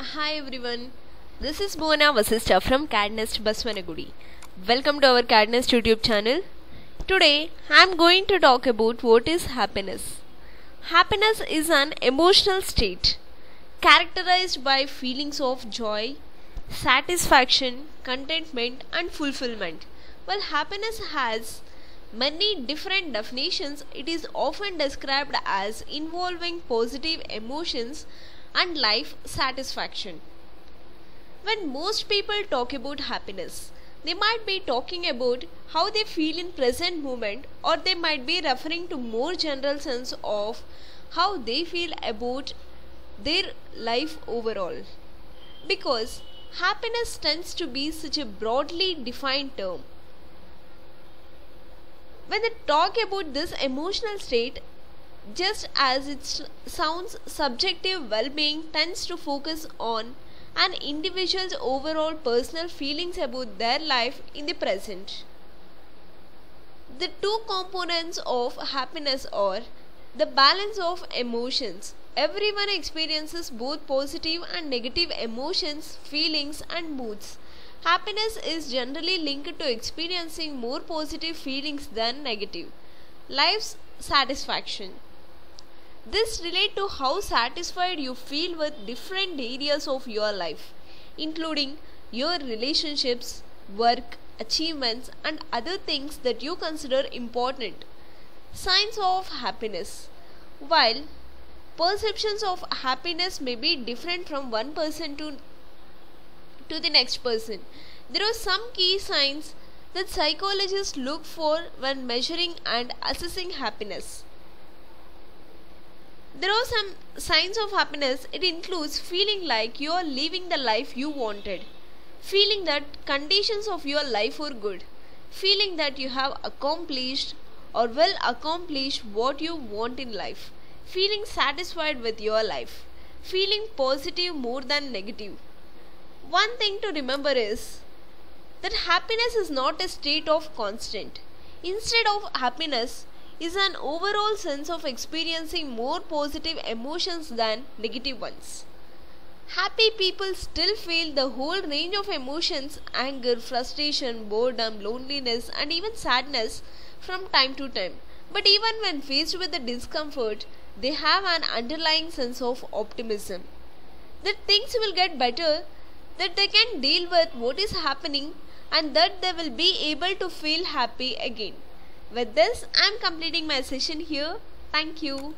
Hi everyone, this is Bhuwana Vasista from Cadnest Basavanagudi. Welcome to our Cadd Nest YouTube channel. Today I am going to talk about what is happiness. Happiness is an emotional state characterized by feelings of joy, satisfaction, contentment, and fulfillment. While happiness has many different definitions, it is often described as involving positive emotions and life satisfaction. When most people talk about happiness, they might be talking about how they feel in present moment or they might be referring to more general sense of how they feel about their life overall. Because happiness tends to be such a broadly defined term. When they talk about this emotional state, just as it sounds subjective well-being tends to focus on an individual's overall personal feelings about their life in the present. The two components of happiness are the balance of emotions. Everyone experiences both positive and negative emotions feelings and moods. Happiness is generally linked to experiencing more positive feelings than negative. Life's satisfaction this relate to how satisfied you feel with different areas of your life, including your relationships, work, achievements, and other things that you consider important. Signs of happiness. While perceptions of happiness may be different from one person to, to the next person, there are some key signs that psychologists look for when measuring and assessing happiness. There are some signs of happiness. It includes feeling like you are living the life you wanted, feeling that conditions of your life were good, feeling that you have accomplished or will accomplish what you want in life, feeling satisfied with your life, feeling positive more than negative. One thing to remember is that happiness is not a state of constant. Instead of happiness, is an overall sense of experiencing more positive emotions than negative ones. Happy people still feel the whole range of emotions anger, frustration, boredom, loneliness, and even sadness from time to time. But even when faced with the discomfort, they have an underlying sense of optimism that things will get better, that they can deal with what is happening, and that they will be able to feel happy again. With this, I am completing my session here. Thank you.